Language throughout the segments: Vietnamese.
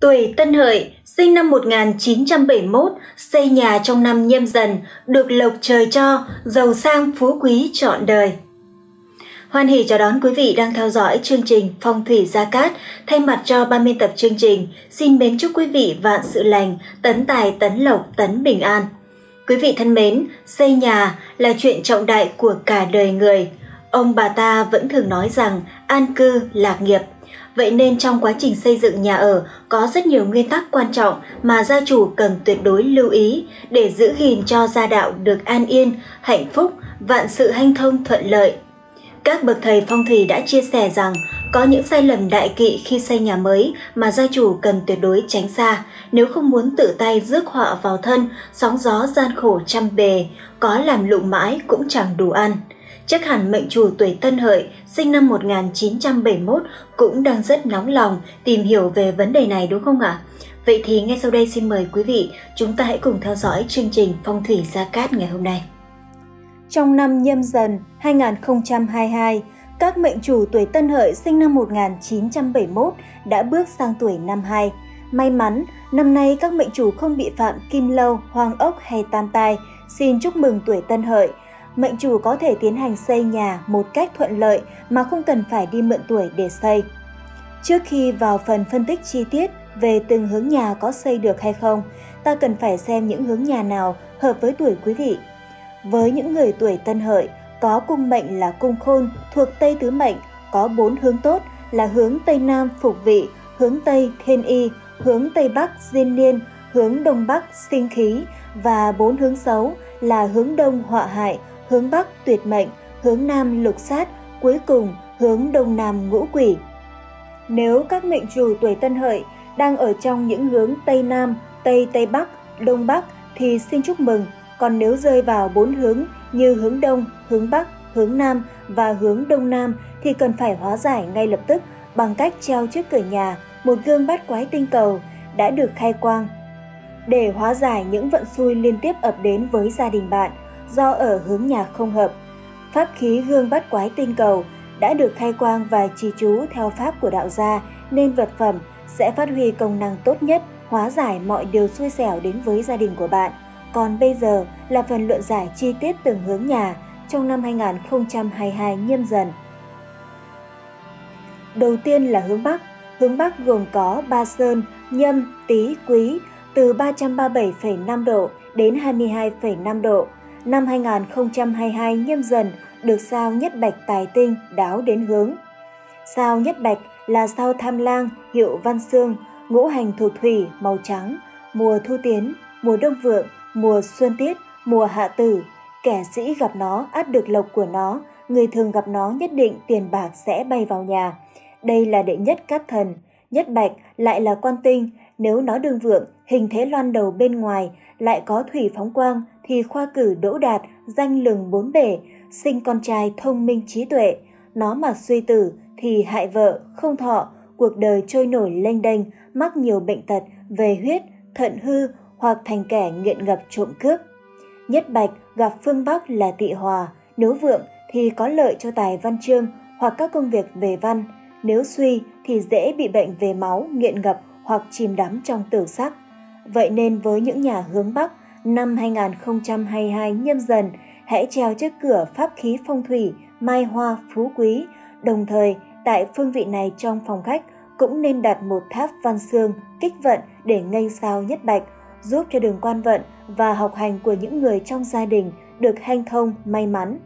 Tuổi Tân Hợi, sinh năm 1971, xây nhà trong năm nhâm dần, được lộc trời cho, giàu sang phú quý trọn đời. Hoan hỷ chào đón quý vị đang theo dõi chương trình Phong thủy Gia Cát. Thay mặt cho ban biên tập chương trình, xin mến chúc quý vị vạn sự lành, tấn tài, tấn lộc, tấn bình an. Quý vị thân mến, xây nhà là chuyện trọng đại của cả đời người. Ông bà ta vẫn thường nói rằng an cư lạc nghiệp. Vậy nên trong quá trình xây dựng nhà ở có rất nhiều nguyên tắc quan trọng mà gia chủ cần tuyệt đối lưu ý để giữ gìn cho gia đạo được an yên, hạnh phúc, vạn sự hanh thông thuận lợi. Các bậc thầy phong thủy đã chia sẻ rằng có những sai lầm đại kỵ khi xây nhà mới mà gia chủ cần tuyệt đối tránh xa nếu không muốn tự tay rước họa vào thân, sóng gió gian khổ trăm bề, có làm lụng mãi cũng chẳng đủ ăn. Chắc hẳn mệnh chủ tuổi Tân Hợi, sinh năm 1971 cũng đang rất nóng lòng tìm hiểu về vấn đề này đúng không ạ? Vậy thì ngay sau đây xin mời quý vị, chúng ta hãy cùng theo dõi chương trình Phong thủy Gia Cát ngày hôm nay. Trong năm nhâm dần 2022, các mệnh chủ tuổi Tân Hợi sinh năm 1971 đã bước sang tuổi năm 2. May mắn, năm nay các mệnh chủ không bị phạm kim lâu, hoang ốc hay tam tai. Xin chúc mừng tuổi Tân Hợi. Mệnh chủ có thể tiến hành xây nhà một cách thuận lợi mà không cần phải đi mượn tuổi để xây. Trước khi vào phần phân tích chi tiết về từng hướng nhà có xây được hay không, ta cần phải xem những hướng nhà nào hợp với tuổi quý vị. Với những người tuổi Tân Hợi, có cung mệnh là cung khôn thuộc Tây Tứ Mệnh, có bốn hướng tốt là hướng Tây Nam phục vị, hướng Tây thiên y, hướng Tây Bắc diên niên, hướng Đông Bắc sinh khí và bốn hướng xấu là hướng Đông họa hại, hướng Bắc tuyệt mệnh, hướng Nam lục sát, cuối cùng hướng Đông Nam ngũ quỷ. Nếu các mệnh chủ tuổi Tân Hợi đang ở trong những hướng Tây Nam, Tây Tây Bắc, Đông Bắc thì xin chúc mừng, còn nếu rơi vào bốn hướng như hướng Đông, hướng Bắc, hướng Nam và hướng Đông Nam thì cần phải hóa giải ngay lập tức bằng cách treo trước cửa nhà một gương bát quái tinh cầu đã được khai quang. Để hóa giải những vận xui liên tiếp ập đến với gia đình bạn do ở hướng nhà không hợp, pháp khí gương bắt quái tinh cầu đã được khai quang và trì chú theo pháp của đạo gia nên vật phẩm sẽ phát huy công năng tốt nhất hóa giải mọi điều xui xẻo đến với gia đình của bạn – còn bây giờ là phần luận giải chi tiết từng hướng nhà trong năm 2022 nhâm dần. Đầu tiên là hướng Bắc. Hướng Bắc gồm có Ba Sơn, Nhâm, Tý, Quý từ 337,5 độ đến 22,5 độ. Năm 2022 nhâm dần được sao nhất bạch tài tinh đáo đến hướng. Sao nhất bạch là sao tham lang, hiệu văn xương, ngũ hành thuộc thủy, màu trắng, mùa thu tiến, mùa đông vượng, Mùa xuân tiết, mùa hạ tử, kẻ sĩ gặp nó át được lộc của nó, người thường gặp nó nhất định tiền bạc sẽ bay vào nhà. Đây là đệ nhất các thần, nhất bạch lại là quan tinh, nếu nó đương vượng, hình thế loan đầu bên ngoài, lại có thủy phóng quang thì khoa cử đỗ đạt, danh lừng bốn bể, sinh con trai thông minh trí tuệ. Nó mà suy tử thì hại vợ, không thọ, cuộc đời trôi nổi lênh đênh, mắc nhiều bệnh tật về huyết, thận hư, hoặc thành kẻ nghiện ngập trộm cướp. Nhất Bạch gặp phương Bắc là tị hòa, nếu vượng thì có lợi cho tài văn chương hoặc các công việc về văn, nếu suy thì dễ bị bệnh về máu, nghiện ngập hoặc chìm đắm trong tử sắc. Vậy nên với những nhà hướng Bắc, năm 2022 nhâm dần, hãy treo trước cửa pháp khí phong thủy, mai hoa phú quý, đồng thời tại phương vị này trong phòng khách cũng nên đặt một tháp văn xương kích vận để ngay sao nhất bạch giúp cho đường quan vận và học hành của những người trong gia đình được hanh thông may mắn.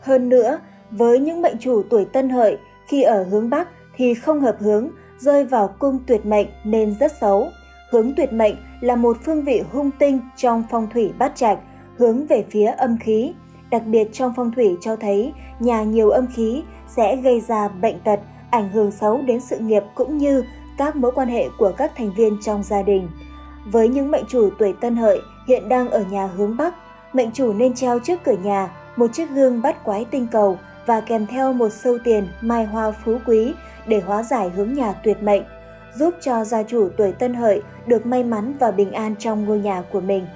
Hơn nữa, với những mệnh chủ tuổi tân hợi khi ở hướng Bắc thì không hợp hướng, rơi vào cung tuyệt mệnh nên rất xấu. Hướng tuyệt mệnh là một phương vị hung tinh trong phong thủy bát trạch, hướng về phía âm khí. Đặc biệt trong phong thủy cho thấy nhà nhiều âm khí sẽ gây ra bệnh tật, ảnh hưởng xấu đến sự nghiệp cũng như các mối quan hệ của các thành viên trong gia đình. Với những mệnh chủ tuổi tân hợi hiện đang ở nhà hướng Bắc, mệnh chủ nên treo trước cửa nhà một chiếc gương bắt quái tinh cầu và kèm theo một sâu tiền mai hoa phú quý để hóa giải hướng nhà tuyệt mệnh, giúp cho gia chủ tuổi tân hợi được may mắn và bình an trong ngôi nhà của mình.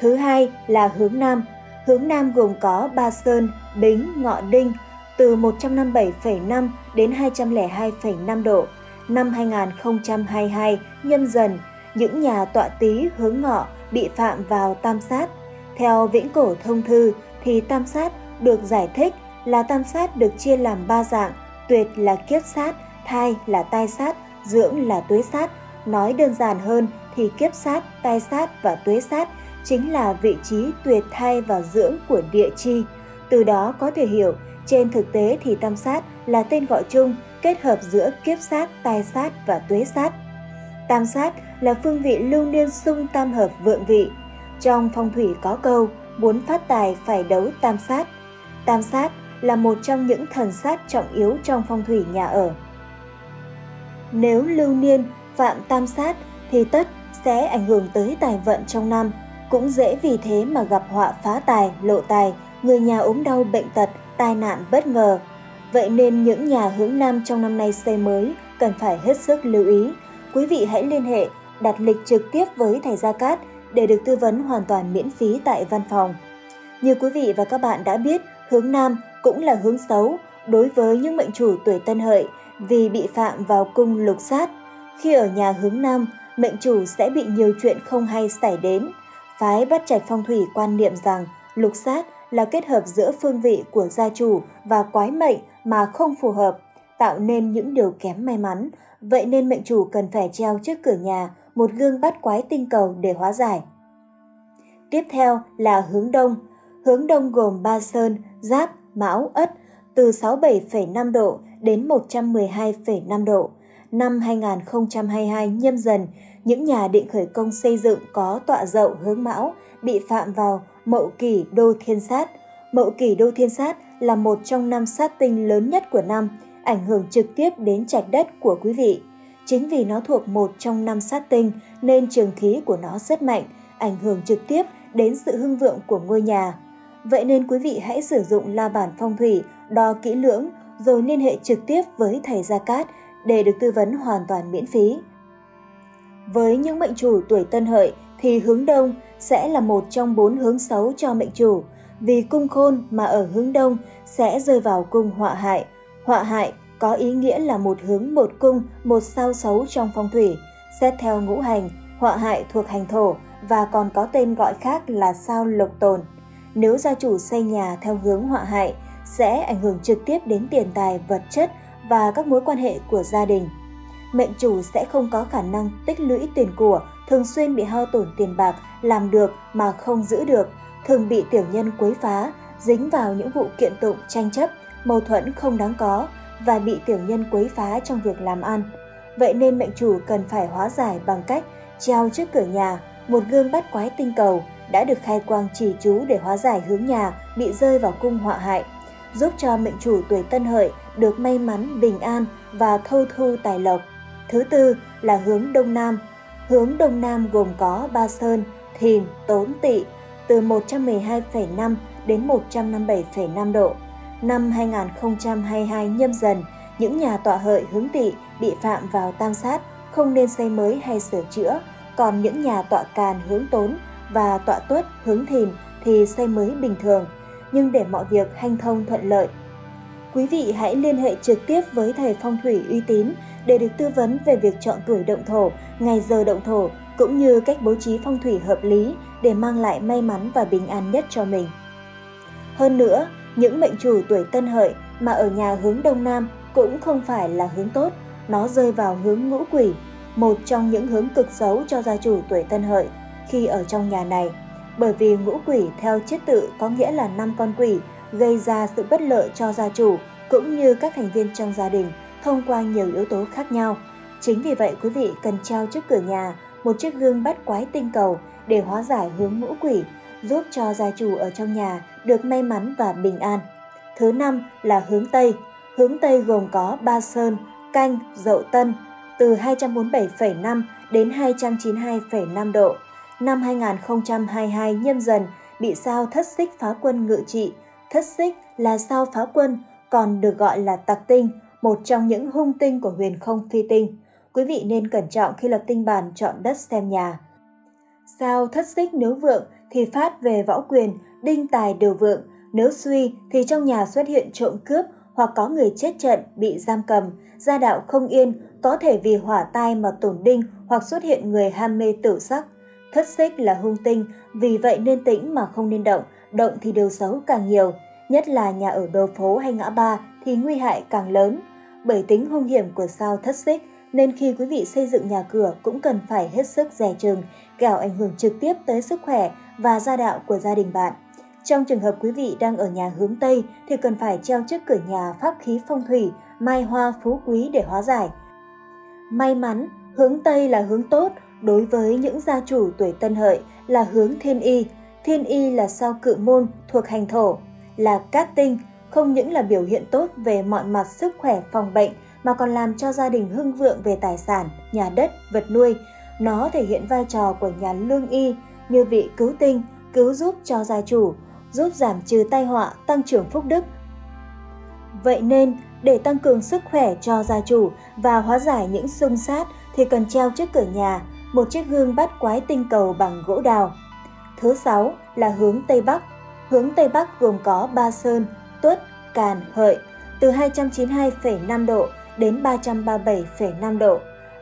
Thứ hai là hướng Nam. Hướng Nam gồm có Ba Sơn, Bính, Ngọ Đinh từ 157,5 đến 202,5 độ. năm 2022 nhâm dần, những nhà tọa tí hướng ngọ bị phạm vào tam sát. Theo vĩnh cổ thông thư thì tam sát được giải thích là tam sát được chia làm ba dạng, tuyệt là kiếp sát, thai là tai sát, dưỡng là tuế sát. Nói đơn giản hơn thì kiếp sát, tai sát và tuế sát chính là vị trí tuyệt thai và dưỡng của địa chi. Từ đó có thể hiểu, trên thực tế thì tam sát là tên gọi chung kết hợp giữa kiếp sát, tai sát và tuế sát. Tam sát là phương vị lưu niên xung tam hợp vượng vị. Trong phong thủy có câu, muốn phát tài phải đấu tam sát. Tam sát là một trong những thần sát trọng yếu trong phong thủy nhà ở. Nếu lưu niên phạm tam sát thì tất sẽ ảnh hưởng tới tài vận trong năm, cũng dễ vì thế mà gặp họa phá tài, lộ tài, người nhà ốm đau bệnh tật, tai nạn bất ngờ. Vậy nên những nhà hướng Nam trong năm nay xây mới cần phải hết sức lưu ý. Quý vị hãy liên hệ đặt lịch trực tiếp với thầy Gia Cát để được tư vấn hoàn toàn miễn phí tại văn phòng. Như quý vị và các bạn đã biết, hướng Nam cũng là hướng xấu đối với những mệnh chủ tuổi Tân Hợi vì bị phạm vào cung lục sát. Khi ở nhà hướng Nam, mệnh chủ sẽ bị nhiều chuyện không hay xảy đến. Phái bắt trạch phong thủy quan niệm rằng lục sát là kết hợp giữa phương vị của gia chủ và quái mệnh mà không phù hợp, tạo nên những điều kém may mắn. Vậy nên mệnh chủ cần phải treo trước cửa nhà một gương bắt quái tinh cầu để hóa giải. Tiếp theo là hướng đông. Hướng đông gồm ba sơn, giáp, mão, ất từ 67,5 độ đến 112,5 độ. Năm 2022 nhâm dần, những nhà định khởi công xây dựng có tọa dậu hướng mão bị phạm vào mậu kỷ đô thiên sát. Mậu kỷ đô thiên sát là một trong năm sát tinh lớn nhất của năm, ảnh hưởng trực tiếp đến trạch đất của quý vị. Chính vì nó thuộc một trong năm sát tinh nên trường khí của nó rất mạnh, ảnh hưởng trực tiếp đến sự hưng vượng của ngôi nhà. Vậy nên quý vị hãy sử dụng la bàn phong thủy, đo kỹ lưỡng rồi liên hệ trực tiếp với thầy Gia Cát để được tư vấn hoàn toàn miễn phí. Với những mệnh chủ tuổi tân hợi thì hướng đông sẽ là một trong bốn hướng xấu cho mệnh chủ, vì cung khôn mà ở hướng đông sẽ rơi vào cung họa hại. Họa hại có ý nghĩa là một hướng một cung, một sao xấu trong phong thủy. Xét theo ngũ hành, họa hại thuộc hành thổ và còn có tên gọi khác là sao lộc tồn. Nếu gia chủ xây nhà theo hướng họa hại, sẽ ảnh hưởng trực tiếp đến tiền tài, vật chất và các mối quan hệ của gia đình. Mệnh chủ sẽ không có khả năng tích lũy tiền của, thường xuyên bị hao tổn tiền bạc, làm được mà không giữ được, thường bị tiểu nhân quấy phá, dính vào những vụ kiện tụng tranh chấp, mâu thuẫn không đáng có và bị tiểu nhân quấy phá trong việc làm ăn. Vậy nên mệnh chủ cần phải hóa giải bằng cách treo trước cửa nhà một gương bắt quái tinh cầu đã được khai quang chỉ chú để hóa giải hướng nhà bị rơi vào cung họa hại, giúp cho mệnh chủ tuổi tân hợi được may mắn, bình an và thâu thu tài lộc. Thứ tư là hướng đông nam. Hướng đông nam gồm có Ba Sơn, Thìn, Tốn Tỵ từ 112,5 đến 157,5 độ. Năm 2022 nhâm dần, những nhà tọa hợi hướng tỵ bị phạm vào tam sát không nên xây mới hay sửa chữa, còn những nhà tọa càn hướng tốn và tọa tuất hướng thìn thì xây mới bình thường. Nhưng để mọi việc hanh thông thuận lợi, quý vị hãy liên hệ trực tiếp với thầy phong thủy uy tín để được tư vấn về việc chọn tuổi động thổ, ngày giờ động thổ cũng như cách bố trí phong thủy hợp lý để mang lại may mắn và bình an nhất cho mình. Hơn nữa, những mệnh chủ tuổi tân hợi mà ở nhà hướng đông nam cũng không phải là hướng tốt, nó rơi vào hướng ngũ quỷ, một trong những hướng cực xấu cho gia chủ tuổi tân hợi khi ở trong nhà này. Bởi vì ngũ quỷ theo chiết tự có nghĩa là năm con quỷ gây ra sự bất lợi cho gia chủ cũng như các thành viên trong gia đình thông qua nhiều yếu tố khác nhau. Chính vì vậy quý vị cần treo trước cửa nhà một chiếc gương bắt quái tinh cầu để hóa giải hướng ngũ quỷ, giúp cho gia chủ ở trong nhà được may mắn và bình an. Thứ năm là hướng Tây. Hướng Tây gồm có Ba Sơn, Canh, Dậu Tân từ 247,5 đến 292,5 độ. Năm 2022 nhâm dần bị sao thất xích phá quân ngự trị. Thất xích là sao phá quân, còn được gọi là tặc tinh, một trong những hung tinh của huyền không phi tinh. Quý vị nên cẩn trọng khi lập tinh bàn chọn đất xem nhà. Sao thất xích nếu vượng thì phát về võ quyền, đinh tài đều vượng, nếu suy thì trong nhà xuất hiện trộm cướp hoặc có người chết trận bị giam cầm, gia đạo không yên, có thể vì hỏa tai mà tổn đinh hoặc xuất hiện người ham mê tử sắc. Thất xích là hung tinh, vì vậy nên tĩnh mà không nên động, động thì điều xấu càng nhiều, nhất là nhà ở đầu phố hay ngã ba thì nguy hại càng lớn. Bởi tính hung hiểm của sao thất xích nên khi quý vị xây dựng nhà cửa cũng cần phải hết sức dè chừng, kẻo ảnh hưởng trực tiếp tới sức khỏe và gia đạo của gia đình bạn. Trong trường hợp quý vị đang ở nhà hướng Tây thì cần phải treo trước cửa nhà pháp khí phong thủy, mai hoa phú quý để hóa giải. May mắn, hướng Tây là hướng tốt, đối với những gia chủ tuổi tân hợi là hướng thiên y. Thiên y là sao cự môn thuộc hành thổ, là cát tinh, không những là biểu hiện tốt về mọi mặt sức khỏe phòng bệnh mà còn làm cho gia đình hưng vượng về tài sản, nhà đất, vật nuôi. Nó thể hiện vai trò của nhà lương y như vị cứu tinh, cứu giúp cho gia chủ, giúp giảm trừ tai họa, tăng trưởng phúc đức. Vậy nên, để tăng cường sức khỏe cho gia chủ và hóa giải những xung sát thì cần treo trước cửa nhà một chiếc gương bát quái tinh cầu bằng gỗ đào. Thứ sáu là hướng Tây Bắc. Hướng Tây Bắc gồm có Ba Sơn, Tuất, Càn, Hợi từ 292,5 độ đến 337,5 độ.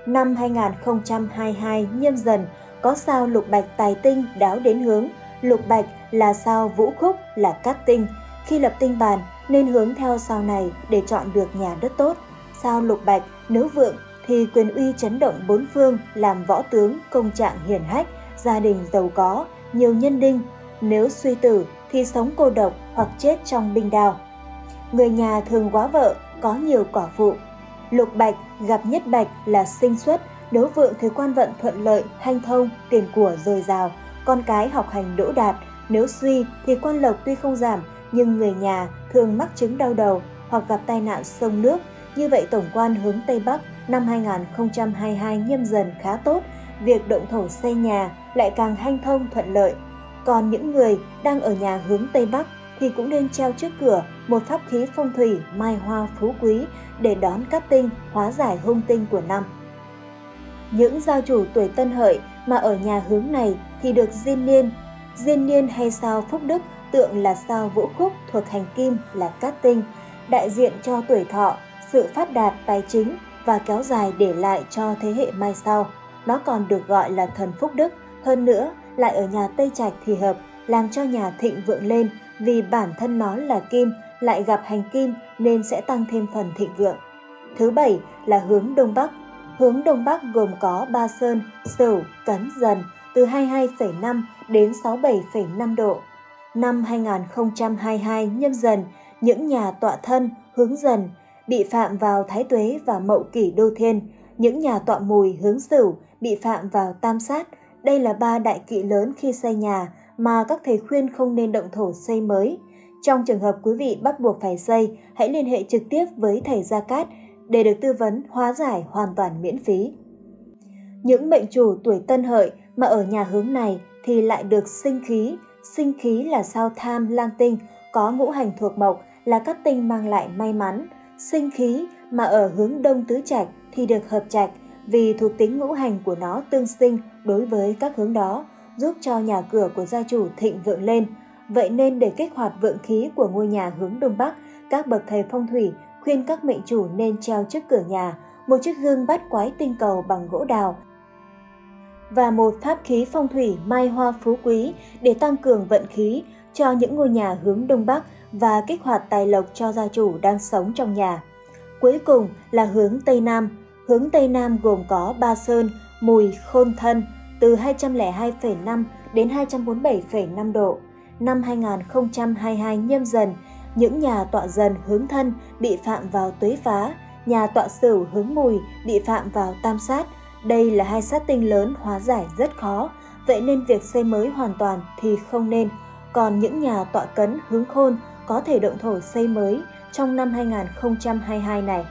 Năm 2022 nhâm dần có sao lục bạch tài tinh đáo đến hướng, lục bạch là sao vũ khúc là cát tinh. Khi lập tinh bàn nên hướng theo sao này để chọn được nhà đất tốt. Sao lục bạch nếu vượng thì quyền uy chấn động bốn phương làm võ tướng công trạng hiển hách, gia đình giàu có, nhiều nhân đinh. Nếu suy tử thì sống cô độc hoặc chết trong binh đao. Người nhà thường quá vợ, có nhiều quả phụ. Lục bạch gặp nhất bạch là sinh xuất, nếu vượng thì quan vận thuận lợi, hanh thông, tiền của dồi dào, con cái học hành đỗ đạt. Nếu suy thì quan lộc tuy không giảm, nhưng người nhà thường mắc chứng đau đầu hoặc gặp tai nạn sông nước. Như vậy tổng quan hướng Tây Bắc năm 2022 nhâm dần khá tốt, việc động thổ xây nhà lại càng hanh thông thuận lợi. Còn những người đang ở nhà hướng Tây Bắc thì cũng nên treo trước cửa một pháp khí phong thủy mai hoa phú quý để đón các tinh hóa giải hung tinh của năm. Những gia chủ tuổi tân hợi mà ở nhà hướng này thì được diên niên. Diên niên hay sao phúc đức tượng là sao vũ khúc thuộc hành kim là cát tinh, đại diện cho tuổi thọ, sự phát đạt tài chính và kéo dài để lại cho thế hệ mai sau. Nó còn được gọi là thần phúc đức, hơn nữa lại ở nhà Tây Trạch thì hợp, làm cho nhà thịnh vượng lên vì bản thân nó là kim, lại gặp hành kim nên sẽ tăng thêm phần thịnh vượng. Thứ bảy là hướng Đông Bắc. Hướng Đông Bắc gồm có Ba Sơn, Sửu, Cấn Dần từ 22,5 đến 67,5 độ. Năm 2022 nhâm dần, những nhà tọa thân, hướng dần bị phạm vào Thái Tuế và Mậu Kỷ Đô Thiên, những nhà tọa mùi hướng Sửu bị phạm vào Tam Sát. Đây là ba đại kỵ lớn khi xây nhà mà các thầy khuyên không nên động thổ xây mới. Trong trường hợp quý vị bắt buộc phải xây, hãy liên hệ trực tiếp với thầy Gia Cát để được tư vấn hóa giải hoàn toàn miễn phí. Những mệnh chủ tuổi tân hợi mà ở nhà hướng này thì lại được sinh khí. Sinh khí là sao tham lang tinh, có ngũ hành thuộc mộc là các tinh mang lại may mắn. Sinh khí mà ở hướng đông tứ trạch thì được hợp trạch vì thuộc tính ngũ hành của nó tương sinh đối với các hướng đó, giúp cho nhà cửa của gia chủ thịnh vượng lên. Vậy nên để kích hoạt vượng khí của ngôi nhà hướng đông bắc, các bậc thầy phong thủy khuyên các mệnh chủ nên treo trước cửa nhà một chiếc gương bắt quái tinh cầu bằng gỗ đào và một pháp khí phong thủy mai hoa phú quý để tăng cường vận khí cho những ngôi nhà hướng đông bắc và kích hoạt tài lộc cho gia chủ đang sống trong nhà. Cuối cùng là hướng Tây Nam. Hướng Tây Nam gồm có Ba Sơn, Mùi, Khôn Thân từ 202,5 đến 247,5 độ. Năm 2022 nhâm dần, những nhà tọa dần hướng thân bị phạm vào tuế phá, nhà tọa sửu hướng mùi bị phạm vào tam sát. Đây là hai sát tinh lớn hóa giải rất khó, vậy nên việc xây mới hoàn toàn thì không nên. Còn những nhà tọa cấn hướng khôn có thể động thổ xây mới trong năm 2022 này.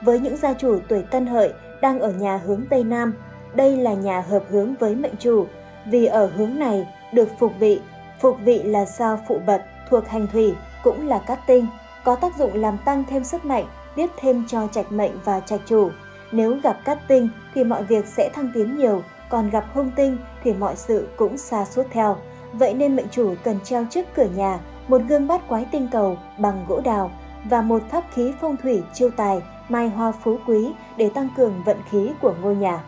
Với những gia chủ tuổi tân hợi đang ở nhà hướng Tây Nam, đây là nhà hợp hướng với mệnh chủ, vì ở hướng này được phục vị, phục vị là sao phụ bật thuộc hành thủy cũng là cát tinh, có tác dụng làm tăng thêm sức mạnh, tiếp thêm cho trạch mệnh và trạch chủ. Nếu gặp cát tinh thì mọi việc sẽ thăng tiến nhiều, còn gặp hung tinh thì mọi sự cũng xa suốt theo. Vậy nên mệnh chủ cần treo trước cửa nhà một gương bát quái tinh cầu bằng gỗ đào và một pháp khí phong thủy chiêu tài mai hoa phú quý để tăng cường vận khí của ngôi nhà.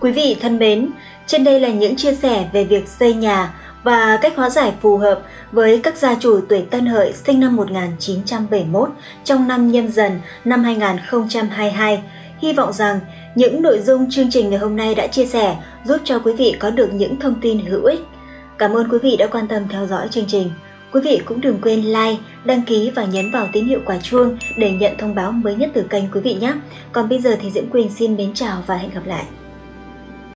Quý vị thân mến, trên đây là những chia sẻ về việc xây nhà và cách hóa giải phù hợp với các gia chủ tuổi Tân Hợi sinh năm 1971 trong năm nhâm dần năm 2022. Hy vọng rằng những nội dung chương trình ngày hôm nay đã chia sẻ giúp cho quý vị có được những thông tin hữu ích. Cảm ơn quý vị đã quan tâm theo dõi chương trình. Quý vị cũng đừng quên like, đăng ký và nhấn vào tín hiệu quả chuông để nhận thông báo mới nhất từ kênh quý vị nhé. Còn bây giờ thì Diễm Quỳnh xin mến chào và hẹn gặp lại.